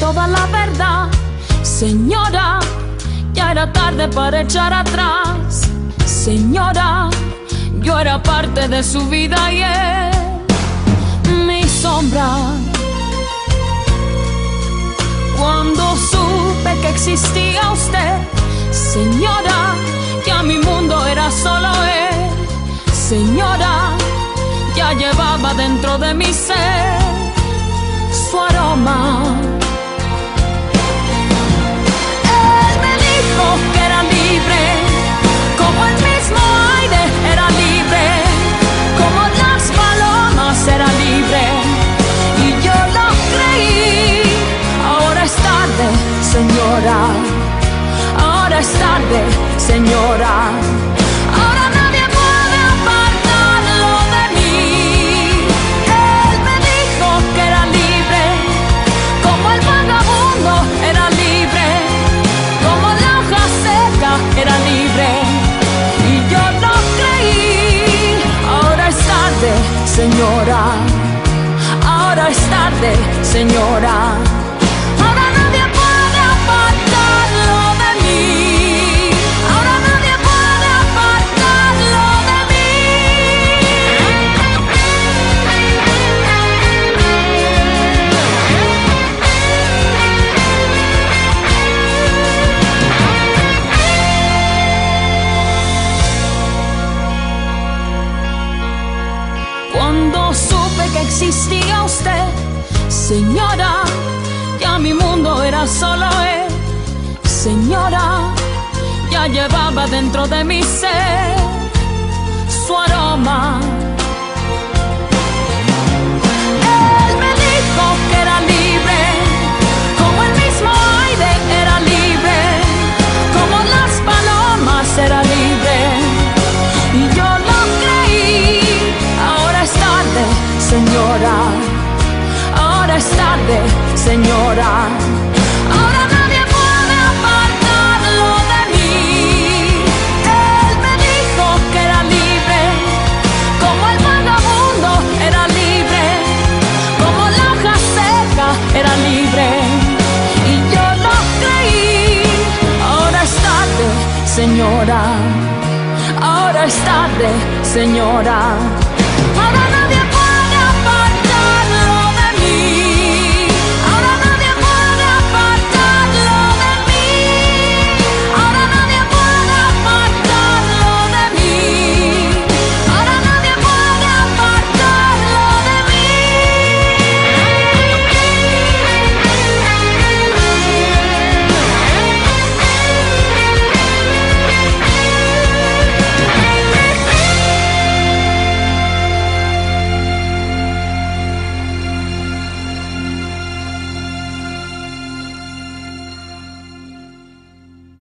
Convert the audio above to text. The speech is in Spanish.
era la verdad. Señora, ya era tarde para echar atrás. Señora, yo era parte de su vida y él, mi sombra. Cuando supe que existía usted, señora, ya mi mundo era solo él. Señora, ya llevaba dentro de mi ser su aroma. Ahora es tarde, señora. Ahora nadie puede apartarlo de mí. Él me dijo que era libre, como el vagabundo era libre, como la hoja seca era libre. Y yo no creí. Ahora es tarde, señora. Ahora es tarde, señora. Existía usted, señora, ya mi mundo era solo él. Señora, ya llevaba dentro de mi ser su aroma. Ahora es tarde, señora. Ahora nadie puede apartarlo de mí. Él me dijo que era libre, como el vagabundo era libre, como la hoja seca era libre. Y yo lo creí. Ahora es tarde, señora. Ahora es tarde, señora.